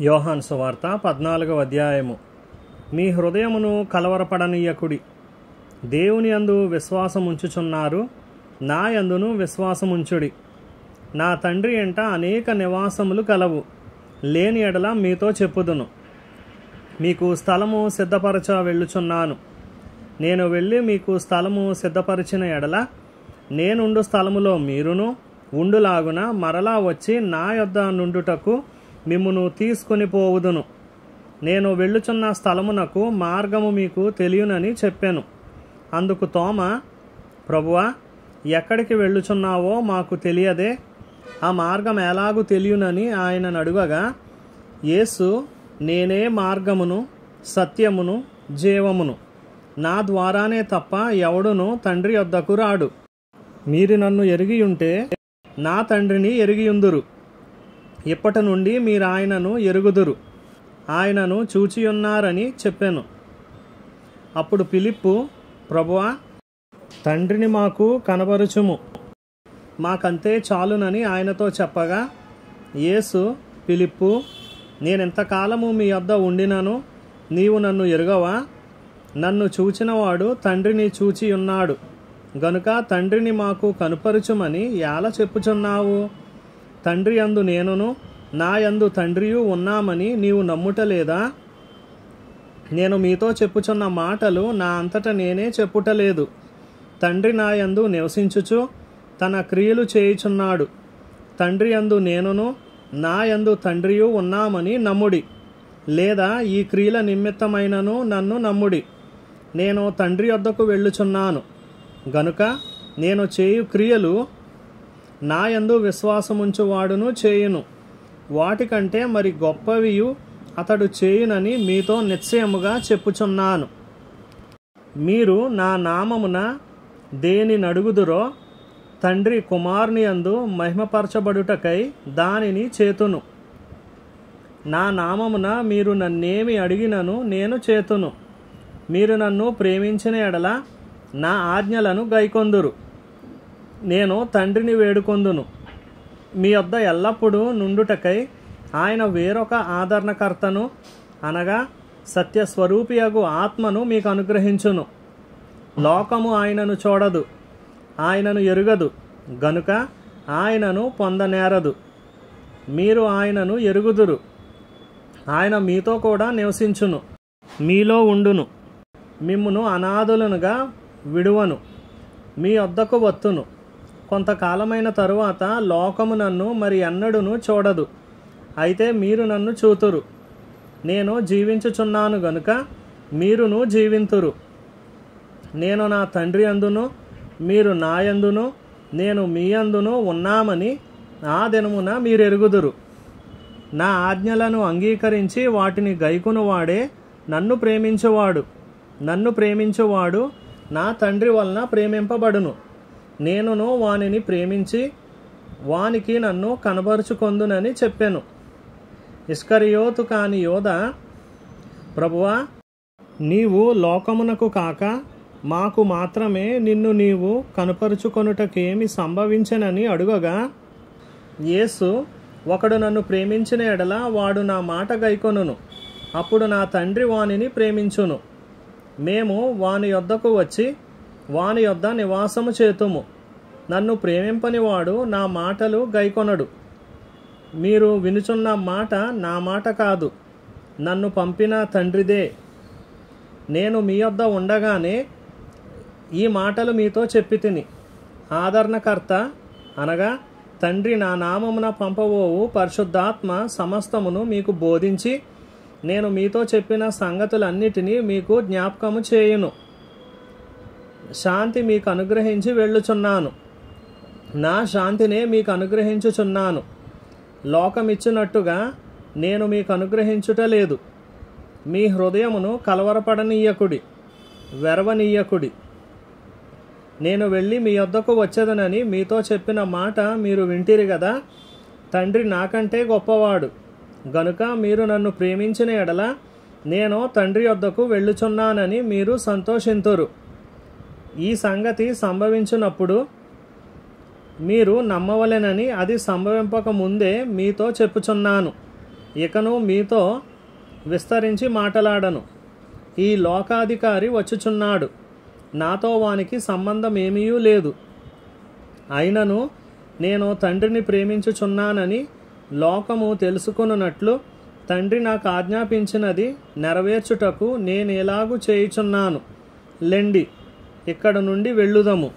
యోహాన్ సువార్త పద్నాలుగవ అధ్యాయము. మీ హృదయమును కలవరపడనీయకుడి. దేవుని అందు విశ్వాసముంచుచున్నారు నా యందును విశ్వాసముంచుడి. నా తండ్రి ఎంట అనేక నివాసములు కలవు లేని ఎడల మీతో చెప్పుదును. మీకు స్థలము సిద్ధపరచ వెళ్ళుచున్నాను. నేను వెళ్ళి మీకు స్థలము సిద్ధపరిచిన ఎడల నేనుండు స్థలములో మీరును ఉండులాగున మరలా వచ్చి నా యొద్ద నుండుటకు మిమ్మును తీసుకొని పోవుదును. నేను వెళ్ళుచున్న స్థలమునకు మార్గము మీకు తెలియనని చెప్పాను. అందుకు తోమ ప్రభువా ఎక్కడికి వెళ్ళుచున్నావో మాకు తెలియదే. ఆ మార్గం ఎలాగూ తెలియనని ఆయనను అడుగగా యేసు నేనే మార్గమును సత్యమును జీవమును. నా ద్వారానే తప్ప ఎవడును తండ్రి వద్దకు రాడు. మీరు నన్ను ఎరిగి ఉంటే నా తండ్రిని ఎరిగియుందురు. ఇప్పటి నుండి మీరు ఆయనను ఎరుగుదురు. ఆయనను చూచియున్నారని చెప్పాను. అప్పుడు పిలిప్పు ప్రభువా తండ్రిని మాకు కనబరుచుము. మాకంతే చాలునని ఆయనతో చెప్పగా యేసు పిలిప్పు నేనెంతకాలము మీ వద్ద ఉండినను నీవు నన్ను ఎరుగవా? నన్ను చూచినవాడు తండ్రిని చూచి ఉన్నాడు గనుక తండ్రిని మాకు కనుపరుచుమని ఎలా చెప్పుచున్నావు? తండ్రి అందు నేనును నా యందు తండ్రియు ఉన్నామని నీవు నమ్ముటలేదా? నేను మీతో చెప్పుచున్న మాటలు నా అంతట నేనే చెప్పుటలేదు. తండ్రి నా యందు నివసించుచు తన క్రియలు చేయుచున్నాడు. తండ్రి అందు నేనును నా యందు తండ్రియు ఉన్నామని నమ్ముడి. లేదా ఈ క్రియల నిమిత్తమైనను నన్ను నమ్ముడి. నేను తండ్రి వద్దకు వెళ్ళుచున్నాను. గనుక నేను చేయు క్రియలు నా యందు విశ్వాసముంచువాడును చేయును. వాటికంటే మరి గొప్పవియు అతడు చేయునని మీతో నిశ్చయముగా చెప్పుచున్నాను. మీరు నా నామమున దేని నడుగుదురో తండ్రి కుమారుని యందు మహిమపరచబడుటకై దానిని చేతును. నా నామమున మీరు నన్నేమి అడిగినను నేను చేతును. మీరు నన్ను ప్రేమించిన ఎడల నా ఆజ్ఞలను గైకొందురు. నేను తండ్రిని వేడుకొందును. మీ వద్ద ఎల్లప్పుడూ నుండుటకై ఆయన వేరొక ఆదరణకర్తను అనగా సత్యస్వరూపియగు ఆత్మను మీకు అనుగ్రహించును. లోకము ఆయనను చూడదు ఆయనను ఎరుగదు గనుక ఆయనను పొందనేరదు. మీరు ఆయనను ఎరుగుదురు ఆయన మీతో కూడా నివసించును. మీలో ఉండును మిమ్మును అనాథులనుగా విడువను మీ వద్దకు వత్తును. కొంతకాలమైన తరువాత లోకము నన్ను మరి ఎన్నడును చూడదు. అయితే మీరు నన్ను చూతురు. నేను జీవించుచున్నాను గనుక మీరును జీవింతురు. నేను నా తండ్రి అందును మీరు నాయందును నేను మీ అందును ఉన్నామని ఆ దినమున మీరెరుగుదురు. నా ఆజ్ఞలను అంగీకరించి వాటిని గైకునువాడే నన్ను ప్రేమించువాడు. నన్ను ప్రేమించువాడు నా తండ్రి వలన ప్రేమింపబడును. నేనును వానిని ప్రేమించి వానికి నన్ను కనబరుచుకొందునని చెప్పాను. ఇస్కరియోతు కాని యోధ ప్రభువా నీవు లోకమునకు కాక మాకు మాత్రమే నిన్ను నీవు కనపరుచుకొనుటకేమి సంభవించనని అడుగగా యేసు ఒకడు నన్ను ప్రేమించిన ఎడల వాడు నా మాట గైకొనును. అప్పుడు నా తండ్రి వానిని ప్రేమించును. మేము వాని యొద్దకు వచ్చి వాని యొద్ద నివాసము చేతుము. నన్ను ప్రేమింపనివాడు నా మాటలు గైకొనడు. మీరు వినుచున్న మాట నా మాట కాదు. నన్ను పంపిన తండ్రిదే. నేను మీ యొద్ద ఉండగానే ఈ మాటలు మీతో చెప్పి తిని ఆదరణకర్త అనగా తండ్రి నా నామమున పంపబోవు పరిశుద్ధాత్మ సమస్తమును మీకు బోధించి నేను మీతో చెప్పిన సంగతులన్నిటినీ మీకు జ్ఞాపకము చేయును. శాంతి మీకు అనుగ్రహించి వెళ్ళుచున్నాను. నా శాంతినే మీకు అనుగ్రహించుచున్నాను. లోకమిచ్చినట్టుగా నేను మీకు అనుగ్రహించుట లేదు. మీ హృదయమును కలవరపడనీయకుడి వెరవనీయకుడి. నేను వెళ్ళి మీ వద్దకు వచ్చేదనని మీతో చెప్పిన మాట మీరు వింటిరి కదా తండ్రి నాకంటే గొప్పవాడు. గనుక మీరు నన్ను ప్రేమించిన ఎడల నేను తండ్రి వద్దకు వెళ్ళుచున్నానని మీరు సంతోషింతురు. ఈ సంగతి సంభవించినప్పుడు మీరు నమ్మవలెనని అది సంభవింపక ముందే మీతో చెప్పుచున్నాను. ఇకను మీతో విస్తరించి మాటలాడను. ఈ లోకాధికారి వచ్చుచున్నాడు. నాతో వానికి సంబంధం ఏమీ లేదు. అయినను నేను తండ్రిని ప్రేమించుచున్నానని లోకము తెలుసుకున్నట్లు తండ్రి నాకు ఆజ్ఞాపించినది నెరవేర్చుటకు నేను ఎలాగూ చేయుచున్నాను. లెండి. ఇక్కడ నుండి వెళ్ళుదము.